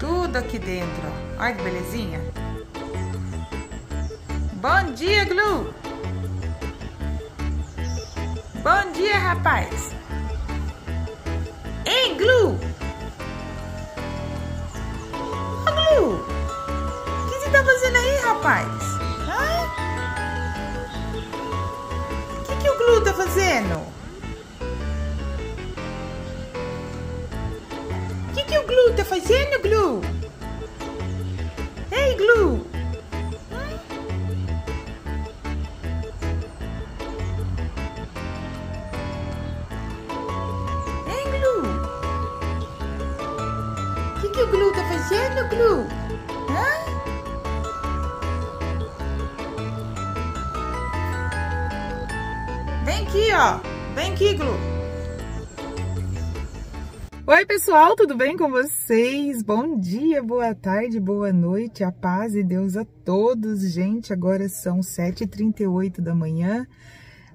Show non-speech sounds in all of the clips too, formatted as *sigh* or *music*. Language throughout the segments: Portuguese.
Tudo aqui dentro, ó. Olha que belezinha. Bom dia, Glu! Bom dia, rapaz! Ei, Glu! Ô, Glu! O que você tá fazendo aí, rapaz? O que, que o Glu tá fazendo? Glu tá fazendo, Glu? Ei, Glu! Ei, Glu! O que, que o Glu tá fazendo, Glu? Hã? Vem aqui, ó. Vem aqui, Glu. Oi, pessoal, tudo bem com vocês? Bom dia, boa tarde, boa noite, a paz e Deus a todos. Gente, agora são 7h38 da manhã.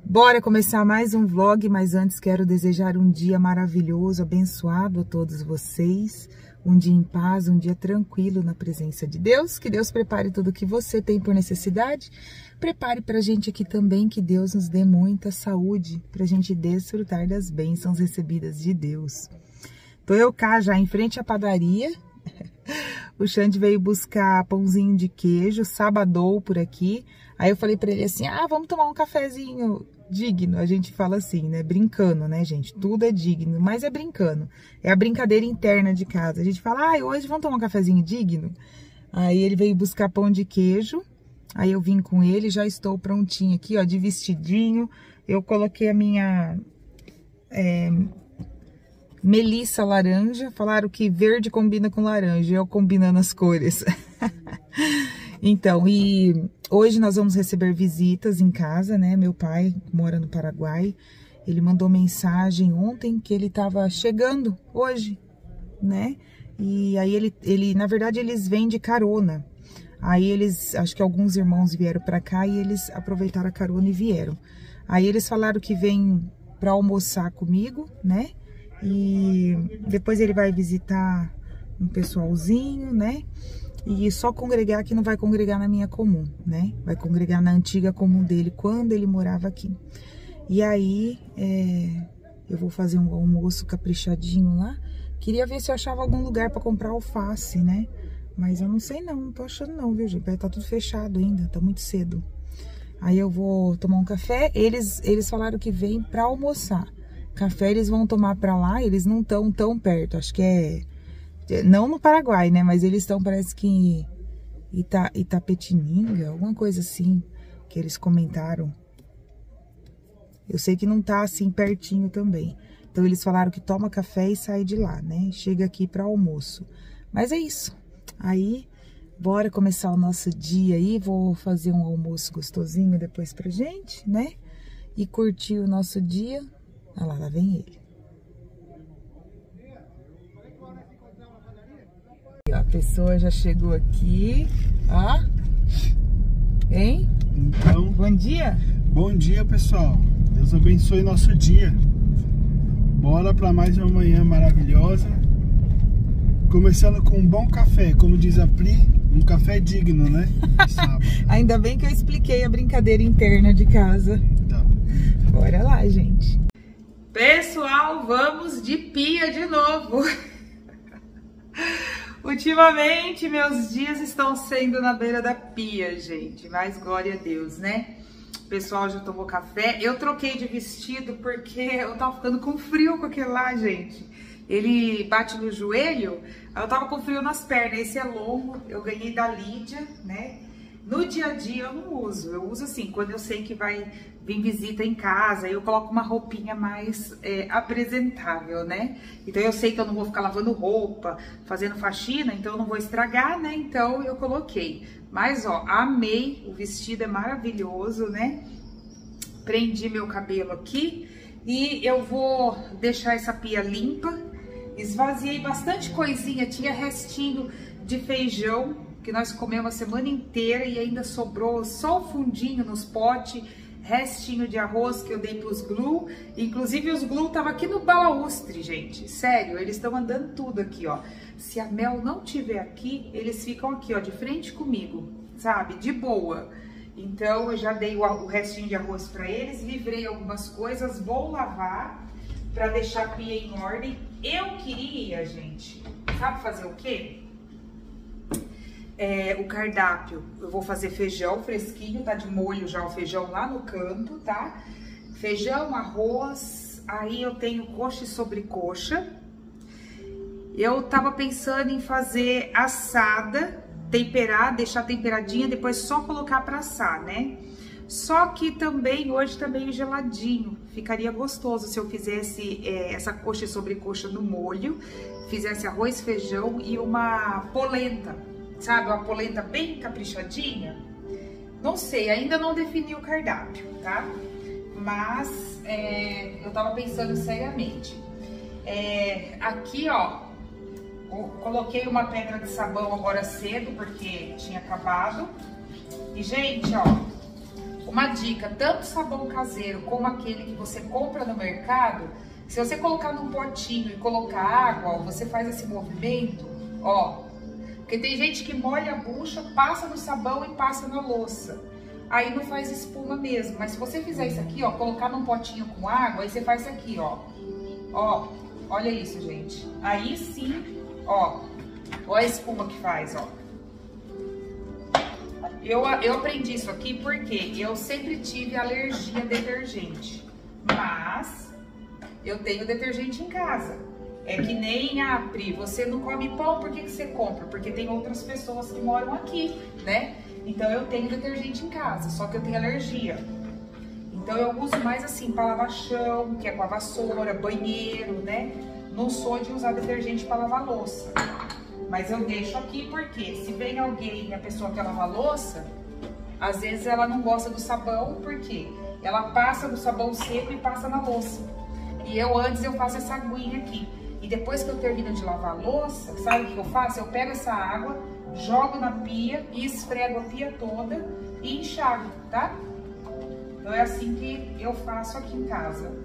Bora começar mais um vlog, mas antes quero desejar um dia maravilhoso, abençoado a todos vocês. Um dia em paz, um dia tranquilo na presença de Deus. Que Deus prepare tudo o que você tem por necessidade. Prepare pra gente aqui também, que Deus nos dê muita saúde, pra gente desfrutar das bênçãos recebidas de Deus. Tô eu cá já em frente à padaria. *laughs* O Xande veio buscar pãozinho de queijo, sabadou por aqui. Aí eu falei para ele assim: "Ah, vamos tomar um cafezinho digno". A gente fala assim, né, brincando, né, gente? Tudo é digno, mas é brincando. É a brincadeira interna de casa. A gente fala: "Ah, hoje vamos tomar um cafezinho digno". Aí ele veio buscar pão de queijo. Aí eu vim com ele, já estou prontinho aqui, ó, de vestidinho. Eu coloquei a minha é, Melissa laranja, falaram que verde combina com laranja, eu combinando as cores. *laughs* então, e hoje nós vamos receber visitas em casa, né? Meu pai mora no Paraguai, ele mandou mensagem ontem que ele estava chegando hoje, né? E aí ele, ele, na verdade, eles vêm de carona. Aí eles, acho que alguns irmãos vieram para cá e eles aproveitaram a carona e vieram. Aí eles falaram que vem para almoçar comigo, né? E depois ele vai visitar um pessoalzinho, né? E só congregar que não vai congregar na minha comum, né? Vai congregar na antiga comum dele, quando ele morava aqui. E aí, é, eu vou fazer um almoço caprichadinho lá. Queria ver se eu achava algum lugar para comprar alface, né? Mas eu não sei não, não tô achando não, viu, gente? Tá tudo fechado ainda, tá muito cedo. Aí eu vou tomar um café. Eles, eles falaram que vem para almoçar. Café eles vão tomar para lá, eles não estão tão perto. Acho que é não no Paraguai, né? Mas eles estão, parece que em Ita, Itapetininga, alguma coisa assim, que eles comentaram. Eu sei que não tá assim pertinho também. Então eles falaram que toma café e sai de lá, né? Chega aqui para almoço. Mas é isso. Aí, bora começar o nosso dia aí. Vou fazer um almoço gostosinho depois pra gente, né? E curtir o nosso dia. Olha lá, lá vem ele. A pessoa já chegou aqui, ó. Hein? Então, Bom dia. bom dia pessoal. Deus abençoe nosso dia. Bora para mais uma manhã maravilhosa. Começando com um bom café, como diz a Pri, um café digno, né? *laughs* Ainda bem que eu expliquei a brincadeira interna de casa. Então, Bora lá, gente. Pessoal, vamos de pia de novo. *laughs* Ultimamente, meus dias estão sendo na beira da pia, gente. Mas glória a Deus, né? Pessoal já tomou café. Eu troquei de vestido porque eu tava ficando com frio com aquele lá, gente. Ele bate no joelho, eu tava com frio nas pernas. Esse é longo, eu ganhei da Lídia, né? No dia a dia eu não uso, eu uso assim, quando eu sei que vai vir visita em casa, eu coloco uma roupinha mais é, apresentável, né? Então eu sei que eu não vou ficar lavando roupa, fazendo faxina, então eu não vou estragar, né? Então eu coloquei. Mas ó, amei, o vestido é maravilhoso, né? Prendi meu cabelo aqui e eu vou deixar essa pia limpa. Esvaziei bastante coisinha, tinha restinho de feijão que nós comemos a semana inteira e ainda sobrou só o fundinho nos potes, restinho de arroz que eu dei pros Glu. Inclusive os Glu tava aqui no balaustre, gente. Sério, eles estão andando tudo aqui, ó. Se a Mel não tiver aqui, eles ficam aqui, ó, de frente comigo, sabe? De boa. Então eu já dei o, o restinho de arroz para eles, livrei algumas coisas, vou lavar para deixar a pia em ordem. Eu queria, gente, sabe fazer o quê? É, o cardápio, eu vou fazer feijão fresquinho, tá de molho já o feijão lá no canto, tá? Feijão, arroz, aí eu tenho coxa e sobrecoxa. Eu tava pensando em fazer assada temperar, deixar temperadinha, depois só colocar para assar, né? Só que também hoje tá meio geladinho, ficaria gostoso se eu fizesse é, essa coxa e sobrecoxa no molho, fizesse arroz, feijão e uma polenta, sabe? Uma polenta bem caprichadinha. Não sei, ainda não defini o cardápio, tá? Mas é, eu tava pensando seriamente. É, aqui, ó, Coloquei uma pedra de sabão agora cedo, porque tinha acabado. E, gente, ó, uma dica, tanto sabão caseiro como aquele que você compra no mercado, se você colocar num potinho e colocar água, você faz esse movimento, ó. Porque tem gente que molha a bucha, passa no sabão e passa na louça. Aí não faz espuma mesmo. Mas se você fizer isso aqui, ó, colocar num potinho com água, aí você faz isso aqui, ó. Ó, olha isso, gente. Aí sim Ó, olha a espuma que faz, ó. Eu, eu aprendi isso aqui porque eu sempre tive alergia a detergente. Mas eu tenho detergente em casa. É que nem a Pri, você não come pão, por que, que você compra? Porque tem outras pessoas que moram aqui, né? Então eu tenho detergente em casa, só que eu tenho alergia. Então eu uso mais assim para lavar chão, que é com a vassoura, banheiro, né? Não sou de usar detergente para lavar louça. Mas eu deixo aqui porque se vem alguém a pessoa quer lavar louça, às vezes ela não gosta do sabão, porque ela passa do sabão seco e passa na louça. E eu antes eu faço essa aguinha aqui. E depois que eu termino de lavar a louça, sabe o que eu faço? Eu pego essa água, jogo na pia e esfrego a pia toda e enxago, tá? Então é assim que eu faço aqui em casa.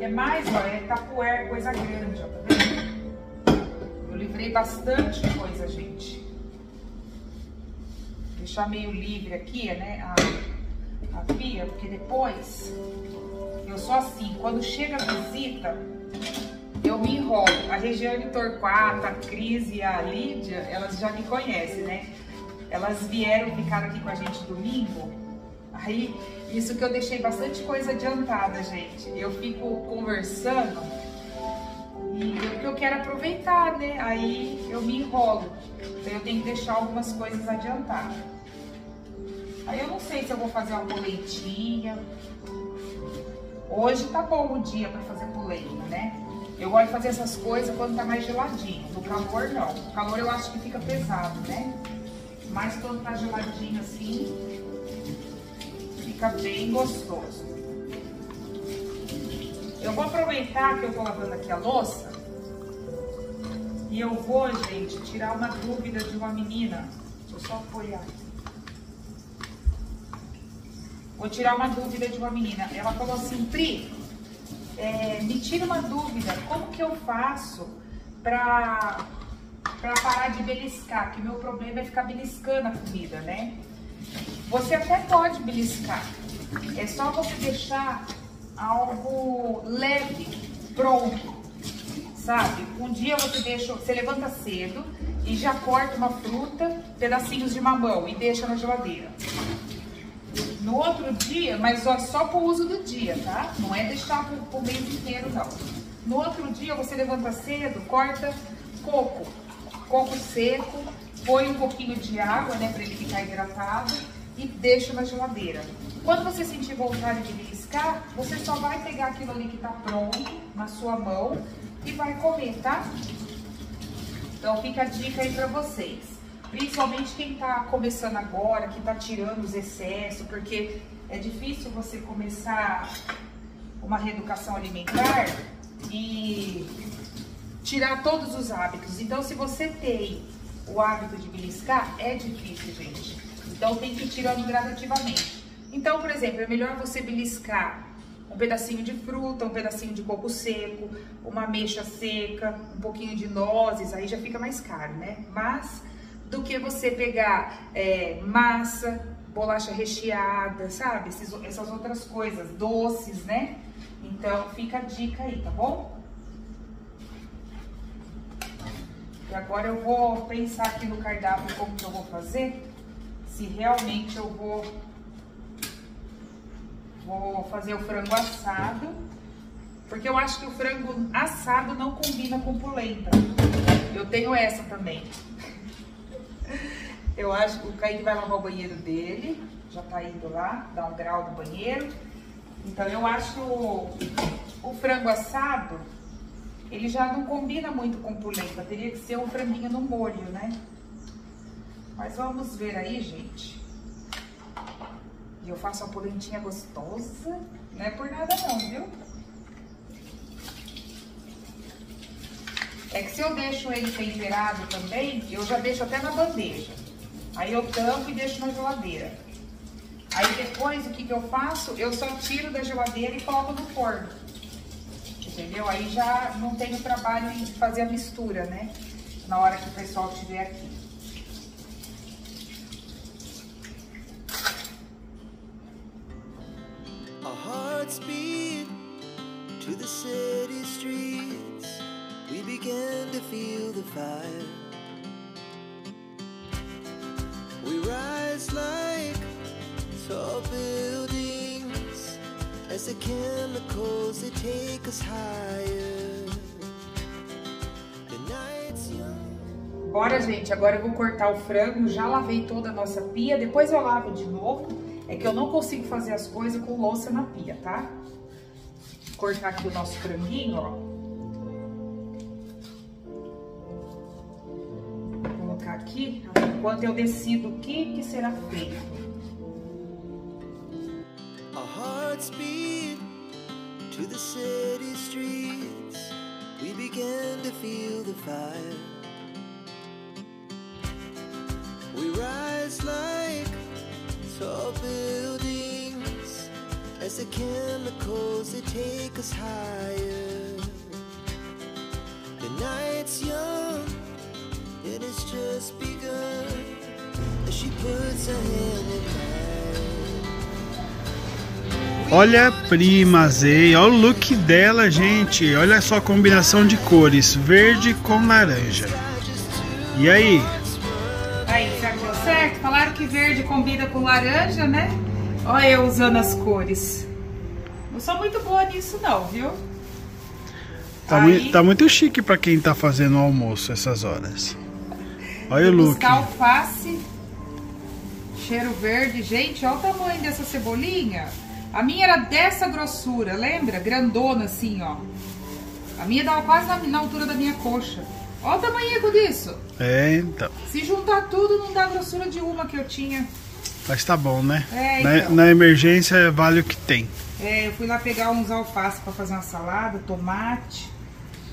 É mais, ó, é tapuer, coisa grande, ó, tá vendo? Eu livrei bastante coisa, gente. Deixar meio livre aqui, né, a, a pia, porque depois eu sou assim, quando chega a visita, eu me enrolo. A Regiane Torquato, a Cris e a Lídia, elas já me conhecem, né? Elas vieram ficar aqui com a gente domingo. Aí isso que eu deixei bastante coisa adiantada, gente. Eu fico conversando e o que eu quero aproveitar, né? Aí eu me enrolo. Então eu tenho que deixar algumas coisas adiantadas. Aí eu não sei se eu vou fazer uma polentinha. Hoje tá bom o dia para fazer polenta, né? Eu gosto de fazer essas coisas quando tá mais geladinho. No calor, não. No calor eu acho que fica pesado, né? Mas quando tá geladinho assim, fica bem gostoso. Eu vou aproveitar que eu tô lavando aqui a louça e eu vou, gente, tirar uma dúvida de uma menina. Deixa eu só apoiar. Vou tirar uma dúvida de uma menina. Ela falou assim, Pri, é, me tira uma dúvida, como que eu faço pra, pra parar de beliscar? Que meu problema é ficar beliscando a comida, né? Você até pode beliscar. É só você deixar algo leve, pronto, sabe? Um dia você deixa, você levanta cedo e já corta uma fruta, pedacinhos de mamão e deixa na geladeira. No outro dia, mas só para o uso do dia, tá? Não é deixar para o mês inteiro, não. No outro dia, você levanta cedo, corta coco, coco seco, põe um pouquinho de água, né, para ele ficar hidratado e deixa na geladeira. Quando você sentir vontade de beliscar, você só vai pegar aquilo ali que tá pronto na sua mão e vai comer, tá? Então fica a dica aí pra vocês. Principalmente quem tá começando agora, que tá tirando os excessos, porque é difícil você começar uma reeducação alimentar e tirar todos os hábitos. Então, se você tem o hábito de beliscar, é difícil, gente. Então tem que ir tirando gradativamente. Então, por exemplo, é melhor você beliscar um pedacinho de fruta, um pedacinho de coco seco, uma ameixa seca, um pouquinho de nozes, aí já fica mais caro, né? Mas do que você pegar é, massa, bolacha recheada, sabe? Essas outras coisas, doces, né? Então fica a dica aí, tá bom? E agora eu vou pensar aqui no cardápio como que eu vou fazer, se realmente eu vou Vou fazer o frango assado, porque eu acho que o frango assado não combina com polenta. Eu tenho essa também. Eu acho que o Kaique vai lavar o banheiro dele, já tá indo lá, dar um grau no banheiro. Então eu acho o, o frango assado, ele já não combina muito com polenta, teria que ser um franguinho no molho, né? Mas vamos ver aí, gente. E eu faço uma polentinha gostosa, não é por nada não, viu? É que se eu deixo ele temperado também, eu já deixo até na bandeja. Aí eu tampo e deixo na geladeira. Aí depois, o que que eu faço? Eu só tiro da geladeira e coloco no forno. Entendeu? Aí já não tenho trabalho em fazer a mistura, né? Na hora que o pessoal estiver aqui. to the city streets, we began to feel the fire. We rise like tall buildings as the chemicals they take us higher. The night's young. Bora, gente, agora eu vou cortar o frango. Já lavei toda a nossa pia, depois eu lavo de novo. É que eu não consigo fazer as coisas com louça na pia, tá? cortar aqui o nosso franguinho, ó. Aqui, enquanto eu decido o que, que será feito. Our hearts beat to the city streets We began to feel the fire We rise like tall buildings as the chemicals they take us higher. The night's young, it has just begun. As she puts her hand in mine. Olha a prima Zei, olha o look dela, gente. Olha só a combinação de cores, verde com laranja. E aí? Aí, será que deu certo? Falaram que verde combina com laranja, né? Olha eu usando as cores. Não sou muito boa nisso não, viu? Tá, Aí, muito, tá muito chique pra quem tá fazendo o almoço essas horas. Olha o look. alface, cheiro verde. Gente, olha o tamanho dessa cebolinha. A minha era dessa grossura, lembra? Grandona assim, ó. A minha dava quase na, na altura da minha coxa. Olha o tamanho disso. É, então. Se juntar tudo, não dá a grossura de uma que eu tinha. Mas tá bom, né? É, então. na, na, emergência vale o que tem. É, eu fui lá pegar uns alfaces para fazer uma salada, tomate.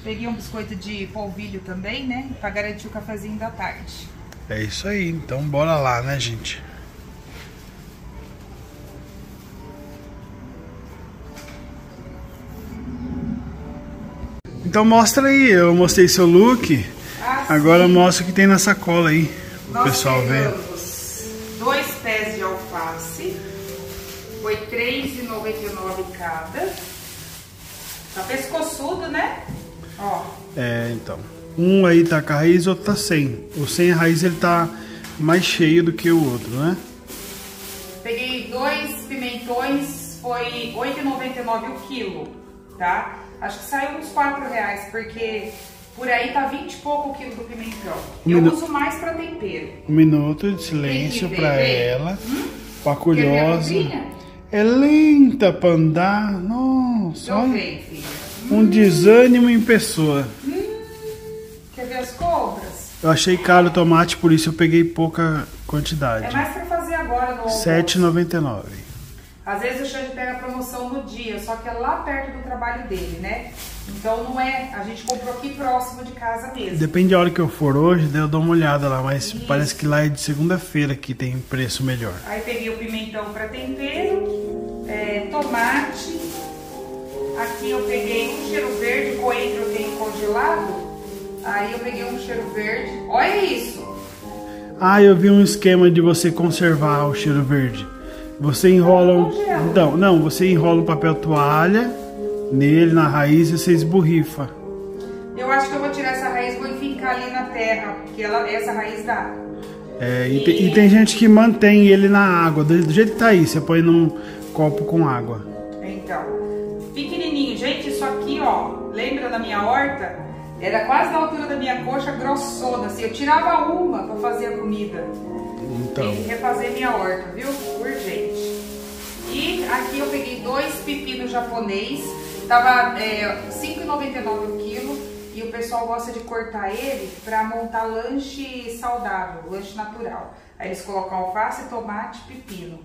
Peguei um biscoito de polvilho também, né? Pra garantir o cafezinho da tarde. É isso aí, então bora lá, né, gente? Então mostra aí, eu mostrei seu look. Ah, Agora mostra o que tem na sacola aí. O pessoal ver dois pés de alface, foi R$3,99 cada. Tá pescoçudo, né? Ó. É, então. Um aí tá com a raiz, outro tá sem. O sem a raiz ele tá mais cheio do que o outro, né? Peguei dois pimentões, foi R$8,99 o quilo, tá? Acho que saiu uns 4,00 reais, porque por aí tá 20 e pouco o quilo do pimentão. Um eu uso mais para tempero. Um minuto de silêncio para ela. Hum? Paculhosa. É lenta para andar. Nossa. Ver, filha. Um desânimo em pessoa. Hum. Quer ver as compras? Eu achei caro o tomate, por isso eu peguei pouca quantidade. É mais para fazer agora no almoço. 7,99. Às vezes o Xande pega promoção no dia, só que é lá perto do trabalho dele, né? Então não é. A gente comprou aqui próximo de casa mesmo. Depende da hora que eu for hoje, daí eu dou uma olhada lá, mas Isso. parece que lá é de segunda-feira que tem preço melhor. Aí peguei o pimentão para tempero, é, tomate. Aqui eu peguei um cheiro verde, coentro eu tenho congelado. Aí eu peguei um cheiro verde. Olha isso! Ah, eu vi um esquema de você conservar o cheiro verde. Você enrola um... Não, não, você enrola um papel toalha nele, na raiz, e você esborrifa. Eu acho que eu vou tirar essa raiz e vou fincar ali na terra, porque ela, essa raiz dá. É, e, e... Tem, e tem gente que mantém ele na água, do, do jeito que tá aí, você põe num copo com água. Então, pequenininho. Aqui, ó, lembra da minha horta? Era quase da altura da minha coxa, grossona, assim. Eu tirava uma pra fazer a comida. Então. Tem que refazer minha horta, viu? Urgente. E aqui eu peguei dois pepinos japonês Tava é, 5,99 o quilo e o pessoal gosta de cortar ele para montar lanche saudável, lanche natural. Aí eles colocam alface, tomate, pepino.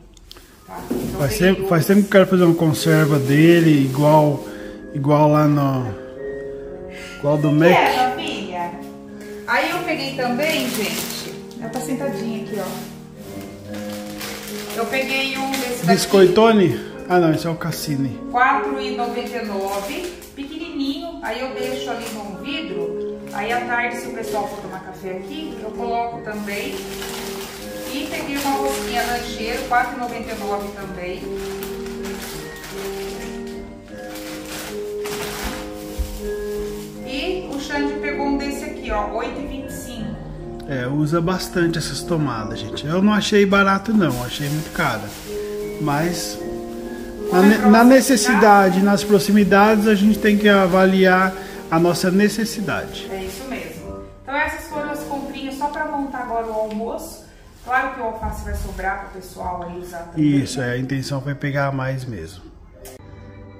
Tá? Então, faz, tempo, faz tempo que eu quero fazer uma conserva dele igual, igual lá no. Igual do Mac. É, novinha. Aí eu peguei também, gente. Ela tá sentadinha aqui, ó. Eu peguei um desse daqui. Biscoitone? Ah, não, esse é o Cassini. R$4,99, pequenininho. Aí eu deixo ali no vidro. Aí à tarde, se o pessoal for tomar café aqui, eu coloco também. E peguei uma rosquinha lancheiro, R$4,99 também. Aqui, ó, R$8,25. É, usa bastante essas tomadas, gente. Eu não achei barato não, achei muito caro. Mas na, na necessidade, nas proximidades, a gente tem que avaliar a nossa necessidade. É isso mesmo. Então essas foram as comprinhas só para montar agora o almoço. Claro que o alface vai sobrar para o pessoal aí usar também. Isso, é, a intenção foi pegar mais mesmo.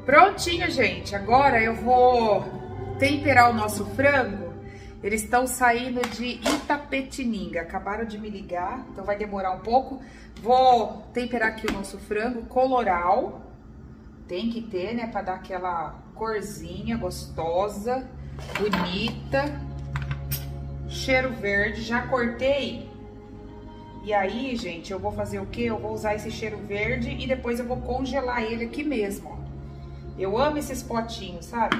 Prontinho, gente. Agora eu vou temperar o nosso frango. Eles estão saindo de Itapetininga. Acabaram de me ligar, então vai demorar um pouco. Vou temperar aqui o nosso frango coloral. Tem que ter, né, pra dar aquela corzinha gostosa, bonita. Cheiro verde, já cortei. E aí, gente, eu vou fazer o quê? Eu vou usar esse cheiro verde e depois eu vou congelar ele aqui mesmo, ó. Eu amo esses potinhos, sabe?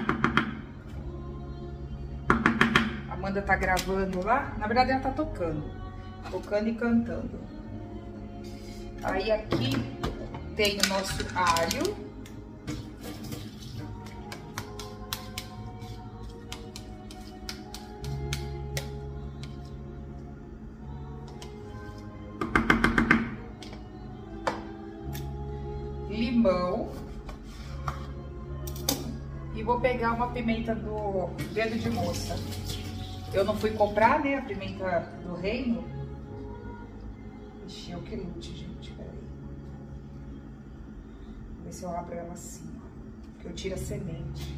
Amanda tá gravando lá. Na verdade, ela tá tocando. Tocando e cantando. Aí aqui tem o nosso alho. limão. E vou pegar uma pimenta do dedo de moça. Eu não fui comprar, né, a pimenta do reino. Ixi, o que lute, gente, peraí. Vou ver se eu abro ela assim, ó. Que eu tiro a semente.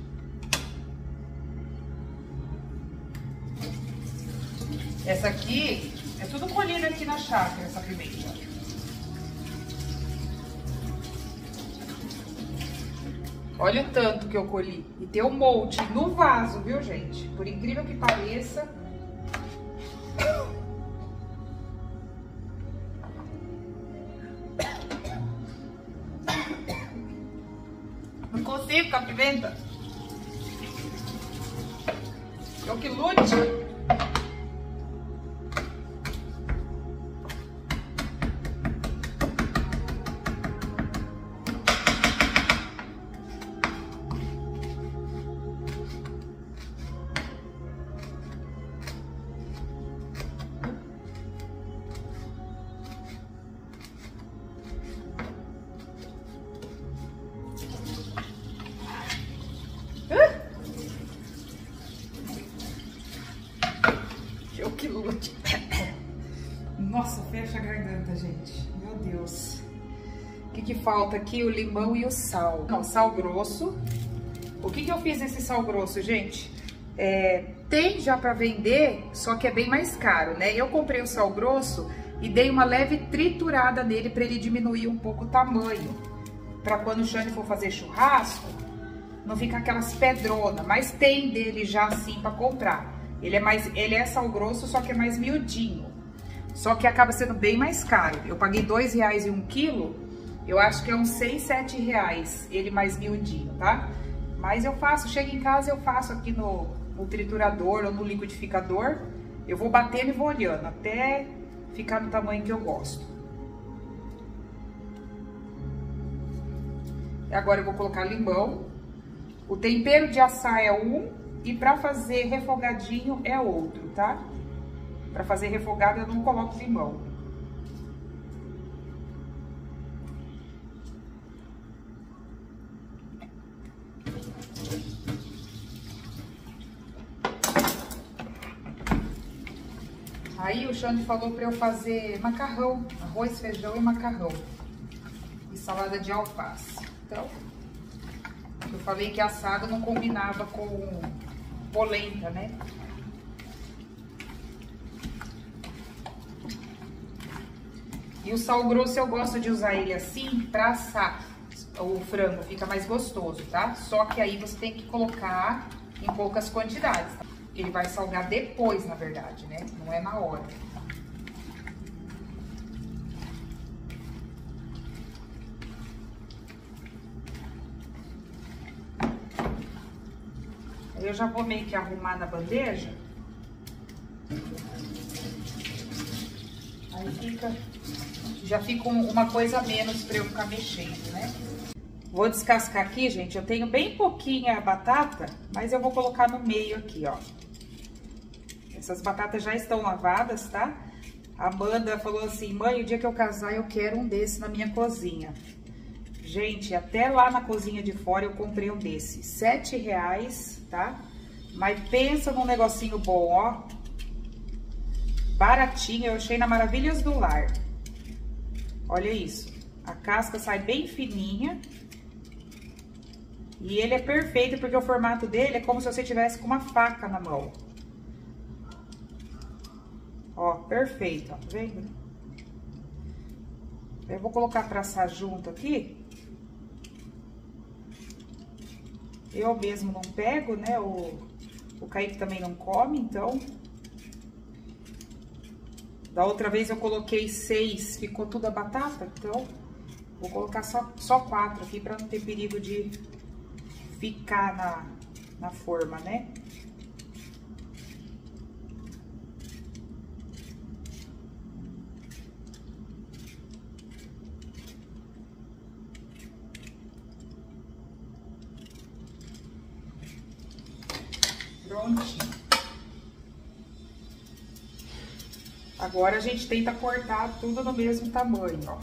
Essa aqui é tudo colhida aqui na chácara, essa pimenta. Olha o tanto que eu colhi. E tem um monte no vaso, viu, gente? Por incrível que pareça. Não consigo com a pimenta. Eu que lute. Falta aqui? O limão e o sal. Não, sal grosso. O que, que eu fiz nesse sal grosso, gente? É, tem já para vender, só que é bem mais caro, né? Eu comprei o sal grosso e dei uma leve triturada nele para ele diminuir um pouco o tamanho. para quando o Xande for fazer churrasco, não fica aquelas pedronas, mas tem dele já assim para comprar. Ele é mais, ele é sal grosso, só que é mais miudinho. Só que acaba sendo bem mais caro. Eu paguei dois reais em um quilo, eu acho que é uns seis, sete reais, ele mais miudinho, tá? Mas eu faço, chego em casa eu faço aqui no, no triturador ou no liquidificador. Eu vou batendo e vou olhando até ficar no tamanho que eu gosto. Agora eu vou colocar limão. O tempero de assar é um e para fazer refogadinho é outro, tá? Para fazer refogado eu não coloco limão. Xande falou para eu fazer macarrão, arroz, feijão e macarrão. E salada de alface. Então, eu falei que assado não combinava com polenta, né? E o sal grosso eu gosto de usar ele assim pra assar o frango, fica mais gostoso, tá? Só que aí você tem que colocar em poucas quantidades. Ele vai salgar depois, na verdade, né? Não é na hora. Eu já vou meio que arrumar na bandeja. Aí fica, já fica uma coisa a menos pra eu ficar mexendo, né? Vou descascar aqui, gente. Eu tenho bem pouquinha batata, mas eu vou colocar no meio aqui, ó. Essas batatas já estão lavadas, tá? A Amanda falou assim, mãe, o dia que eu casar eu quero um desse na minha cozinha. Gente, até lá na cozinha de fora eu comprei um desse. Sete reais, tá? Mas pensa num negocinho bom, ó. Baratinho, eu achei na Maravilhas do Lar. Olha isso. A casca sai bem fininha. E ele é perfeito porque o formato dele é como se você tivesse com uma faca na mão. Ó, perfeito, ó, tá vendo? Eu vou colocar pra assar junto aqui. Eu mesmo não pego, né? O, o Kaique também não come, então... Da outra vez eu coloquei seis, ficou tudo a batata, então... Vou colocar só, só quatro aqui pra não ter perigo de ficar na, na forma, né? Prontinho. Agora a gente tenta cortar tudo no mesmo tamanho, ó.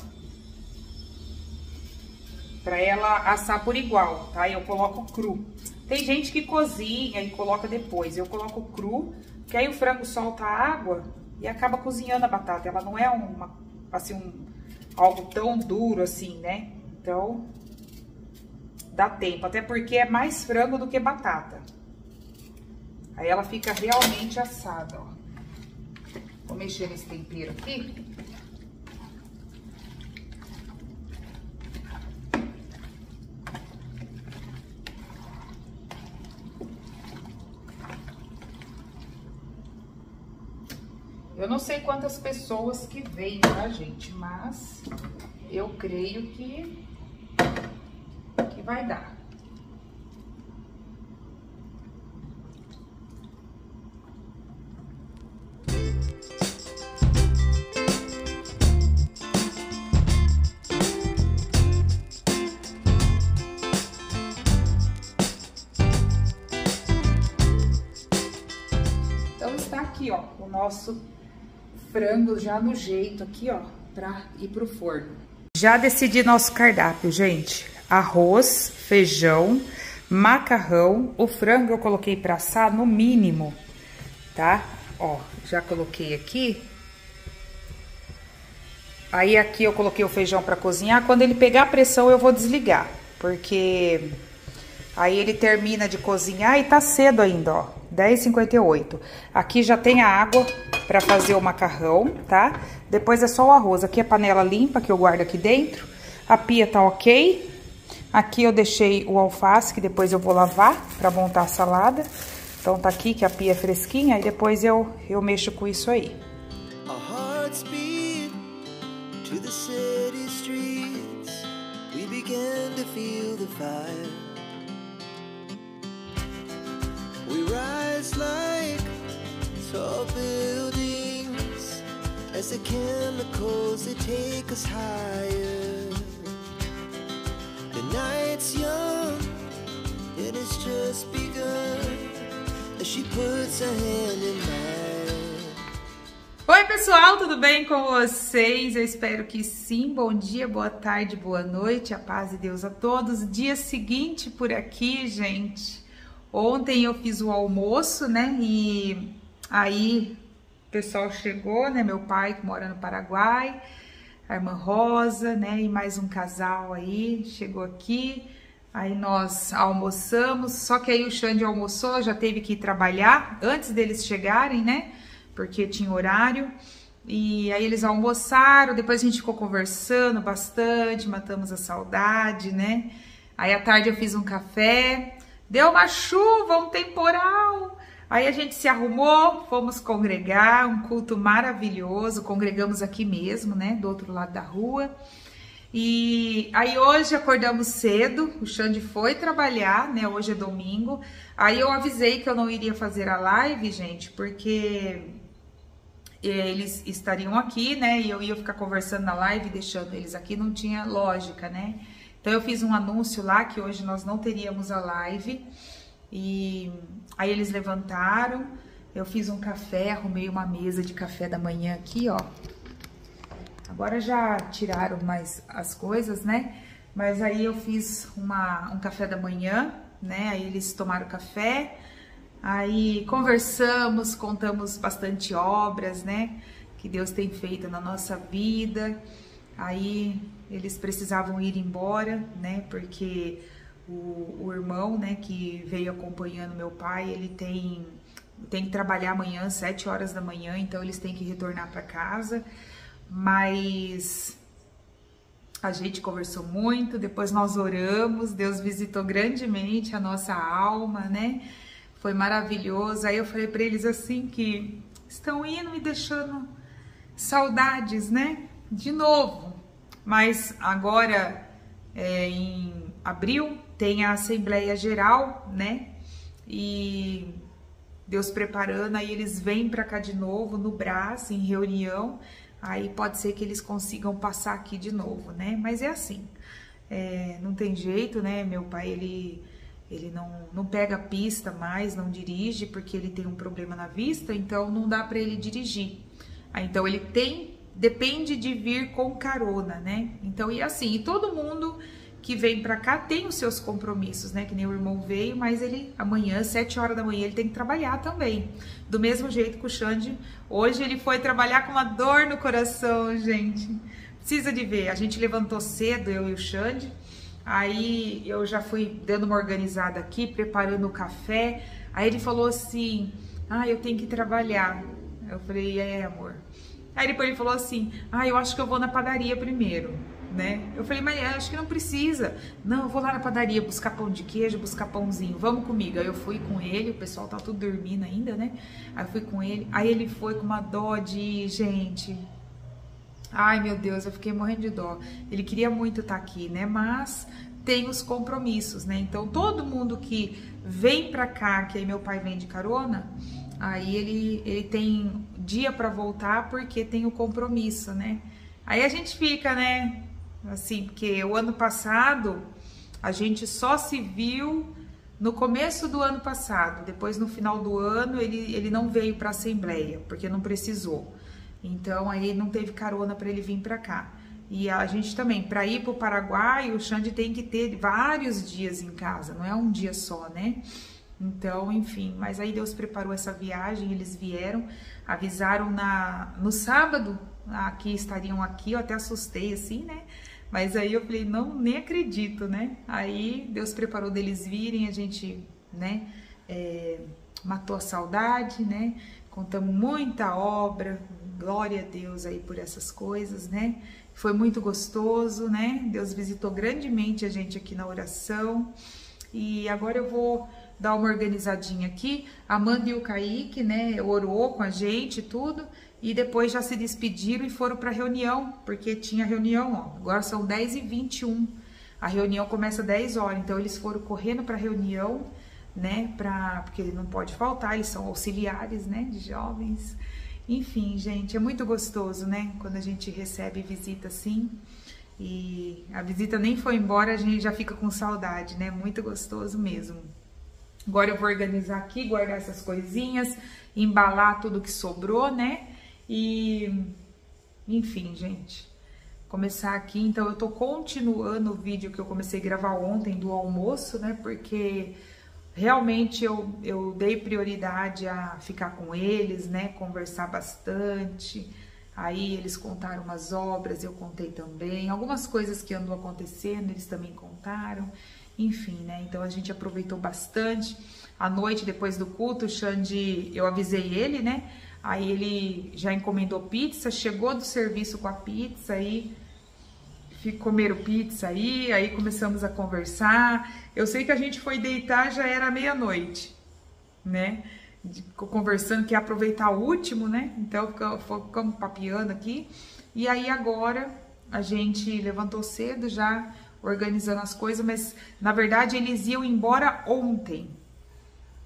Pra ela assar por igual, tá? Eu coloco cru. Tem gente que cozinha e coloca depois. Eu coloco cru, que aí o frango solta a água e acaba cozinhando a batata. Ela não é uma, assim, um, algo tão duro assim, né? Então, dá tempo. Até porque é mais frango do que batata. Aí ela fica realmente assada, ó. Vou mexer nesse tempero aqui. Eu não sei quantas pessoas que vêm, tá, gente? Mas eu creio que, que vai dar. Aqui, ó, o nosso frango já no jeito aqui, ó, pra ir pro forno. Já decidi nosso cardápio, gente. Arroz, feijão, macarrão. O frango eu coloquei pra assar no mínimo, tá? Ó, já coloquei aqui. Aí aqui eu coloquei o feijão pra cozinhar. Quando ele pegar a pressão eu vou desligar, porque aí ele termina de cozinhar e tá cedo ainda, ó. 10,58. Aqui já tem a água para fazer o macarrão, tá? Depois é só o arroz. Aqui é a panela limpa que eu guardo aqui dentro. A pia tá ok. Aqui eu deixei o alface, que depois eu vou lavar para montar a salada. Então tá aqui que a pia é fresquinha, e depois eu, eu mexo com isso aí. We rise like tall buildings as the chemicals they take us higher. The night's young and it's just begun. Oi pessoal, tudo bem com vocês? Eu espero que sim. Bom dia, boa tarde, boa noite, a paz e Deus a todos. Dia seguinte por aqui, gente. Ontem eu fiz o almoço, né? E aí o pessoal chegou, né? Meu pai que mora no Paraguai, a irmã Rosa, né? E mais um casal aí chegou aqui. Aí nós almoçamos, só que aí o Xande almoçou, já teve que ir trabalhar antes deles chegarem, né? Porque tinha horário. E aí eles almoçaram, depois a gente ficou conversando bastante, matamos a saudade, né? Aí à tarde eu fiz um café, deu uma chuva, um temporal. Aí a gente se arrumou, fomos congregar, um culto maravilhoso, congregamos aqui mesmo, né, do outro lado da rua. E aí hoje acordamos cedo, o Xande foi trabalhar, né? Hoje é domingo. Aí eu avisei que eu não iria fazer a live, gente, porque eles estariam aqui, né? E eu ia ficar conversando na live, deixando eles aqui, não tinha lógica, né? Então eu fiz um anúncio lá que hoje nós não teríamos a live. E aí eles levantaram, eu fiz um café, arrumei uma mesa de café da manhã aqui, ó. Agora já tiraram mais as coisas, né? Mas aí eu fiz uma, um café da manhã, né? Aí eles tomaram café, aí conversamos, contamos bastante obras, né? Que Deus tem feito na nossa vida. Aí eles precisavam ir embora, né? Porque o, o irmão, né, que veio acompanhando meu pai, ele tem, tem que trabalhar amanhã, sete horas da manhã, então eles têm que retornar para casa mas a gente conversou muito, depois nós oramos, Deus visitou grandemente a nossa alma, né? Foi maravilhoso. Aí eu falei para eles assim que estão indo me deixando saudades, né? De novo. Mas agora é, em abril tem a Assembleia Geral, né? E Deus preparando, aí eles vêm para cá de novo no Brás, em reunião aí pode ser que eles consigam passar aqui de novo, né? Mas é assim, é, não tem jeito, né? Meu pai, ele, ele não, não pega pista mais, não dirige, porque ele tem um problema na vista, então não dá para ele dirigir. Então ele tem, depende de vir com carona, né? Então, e assim, e todo mundo que vem para cá tem os seus compromissos, né? Que nem o irmão veio, mas ele amanhã, sete horas da manhã, ele tem que trabalhar também. Do mesmo jeito que o Xande, hoje ele foi trabalhar com uma dor no coração, gente. Precisa de ver. A gente levantou cedo, eu e o Xande. Aí eu já fui dando uma organizada aqui, preparando o café. Aí ele falou assim: Ah, eu tenho que trabalhar. Eu falei: É, amor. Aí depois ele falou assim: Ah, eu acho que eu vou na padaria primeiro né? Eu falei, mas acho que não precisa. Não, eu vou lá na padaria buscar pão de queijo, buscar pãozinho. Vamos comigo. Aí eu fui com ele, o pessoal tá tudo dormindo ainda, né? Aí eu fui com ele. Aí ele foi com uma dó de gente. Ai, meu Deus, eu fiquei morrendo de dó. Ele queria muito estar tá aqui, né? Mas tem os compromissos, né? Então todo mundo que vem pra cá, que aí meu pai vem de carona, aí ele, ele tem dia para voltar porque tem o compromisso, né? Aí a gente fica, né? Assim, porque o ano passado a gente só se viu no começo do ano passado, depois no final do ano ele, ele não veio para a assembleia, porque não precisou. Então aí não teve carona para ele vir para cá. E a gente também, para ir para o Paraguai, o Xande tem que ter vários dias em casa, não é um dia só, né? Então, enfim, mas aí Deus preparou essa viagem, eles vieram, avisaram na no sábado, aqui estariam aqui, eu até assustei assim, né? Mas aí eu falei, não, nem acredito, né? Aí Deus preparou deles virem, a gente, né, é, matou a saudade, né? Contamos muita obra, glória a Deus aí por essas coisas, né? Foi muito gostoso, né? Deus visitou grandemente a gente aqui na oração. E agora eu vou dar uma organizadinha aqui. Amanda e o Kaique, né, orou com a gente tudo. E depois já se despediram e foram para reunião, porque tinha reunião, ó. Agora são 10 e 21 A reunião começa 10 horas, então eles foram correndo para reunião, né, pra, porque não pode faltar, eles são auxiliares, né, de jovens. Enfim, gente, é muito gostoso, né, quando a gente recebe visita assim. E a visita nem foi embora, a gente já fica com saudade, né? Muito gostoso mesmo. Agora eu vou organizar aqui, guardar essas coisinhas, embalar tudo que sobrou, né? E enfim, gente. Começar aqui, então eu tô continuando o vídeo que eu comecei a gravar ontem do almoço, né? Porque realmente eu, eu dei prioridade a ficar com eles, né? Conversar bastante. Aí eles contaram umas obras, eu contei também. Algumas coisas que andam acontecendo, eles também contaram. Enfim, né? Então a gente aproveitou bastante. À noite, depois do culto, o Xande, eu avisei ele, né? Aí ele já encomendou pizza, chegou do serviço com a pizza, aí comeram pizza aí, aí começamos a conversar. Eu sei que a gente foi deitar, já era meia-noite, né? Conversando, que aproveitar o último, né? Então ficamos papiando aqui. E aí agora a gente levantou cedo já organizando as coisas, mas na verdade eles iam embora ontem.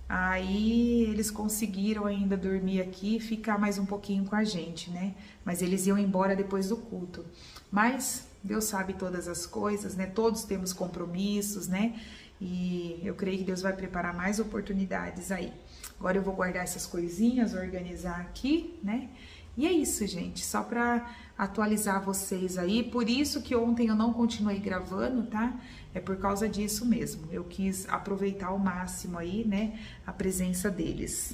Aí eles conseguiram ainda dormir aqui e ficar mais um pouquinho com a gente, né? Mas eles iam embora depois do culto. Mas Deus sabe todas as coisas, né? Todos temos compromissos, né? E eu creio que Deus vai preparar mais oportunidades aí. Agora eu vou guardar essas coisinhas, organizar aqui, né? E é isso, gente, só para atualizar vocês aí. Por isso que ontem eu não continuei gravando, tá? É por causa disso mesmo. Eu quis aproveitar ao máximo aí, né, a presença deles.